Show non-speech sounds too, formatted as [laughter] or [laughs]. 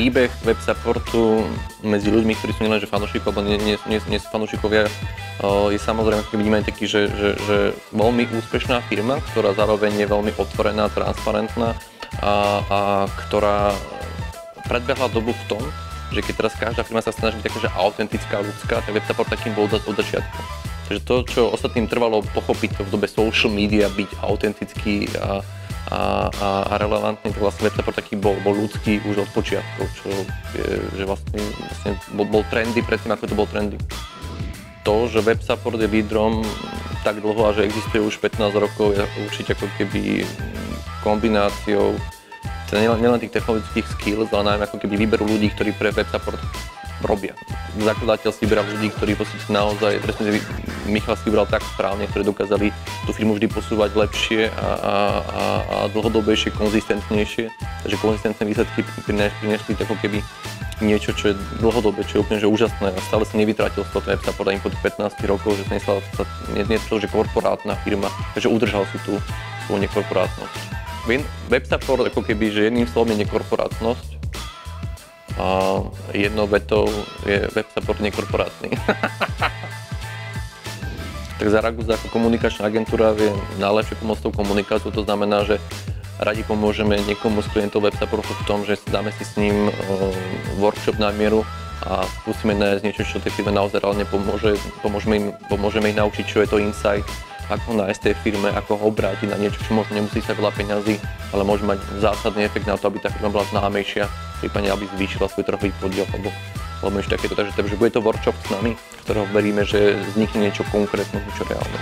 príbeh web supportu medzi ľuďmi, ktorí sú nielenže fanúšikovia, alebo nie, nie, nie, nie sú fanúšikovia, je samozrejme keď vidíme taký, že, že, že veľmi úspešná firma, ktorá zároveň je veľmi otvorená, transparentná a, a ktorá predbehla dobu v tom, že keď teraz každá firma sa snaží byť akože autentická, ľudská, tak web support takým bol od začiatku. Takže to, čo ostatným trvalo pochopiť to v dobe social media, byť autentický a, a, a, a relevantný, tak vlastne web taký bol, bol ľudský už od počiatku, čo je, že vlastne, vlastne bol, bol trendy predtým, ako to bol trendy. To, že web support je lídrom tak dlho a že existuje už 15 rokov, je určite ako keby kombináciou teda nielen, nielen tých technologických skills, ale najmä ako keby výberu ľudí, ktorí pre web support robia. Zakladateľ si vybral ľudí, ktorí v naozaj, presne Michal si vybral tak správne, ktorí dokázali tú firmu vždy posúvať lepšie a, a, a, a dlhodobejšie, konzistentnejšie. Takže konzistentné výsledky priniesli ako keby niečo, čo je dlhodobé, čo je úplne že úžasné a stále sa nevytratil z toho support ani po 15 rokov, že sa to, že korporátna firma, takže udržal si tú svoju nekorporátnosť. Web support ako keby, že jedným slovom je nekorporátnosť, a jednou vetou je web support nekorporátny. [laughs] tak Zaragus ako komunikačná agentúra vie najlepšie pomôcť tou komunikáciou, to znamená, že radi pomôžeme niekomu z klientov web supportu v tom, že dáme si s ním workshop na mieru a skúsime nájsť niečo, čo tej firme naozaj reálne pomôže. Pomôžeme im, pomôžeme ich naučiť, čo je to insight, ako nájsť tej firme, ako ho obrátiť na niečo, čo možno nemusí sa veľa peňazí, ale môže mať zásadný efekt na to, aby tá firma bola známejšia, prípadne aby zvýšila svoj trhový podiel, alebo, alebo ešte takéto. Takže, takže bude to workshop s nami, ktorého veríme, že vznikne niečo konkrétne, niečo reálne.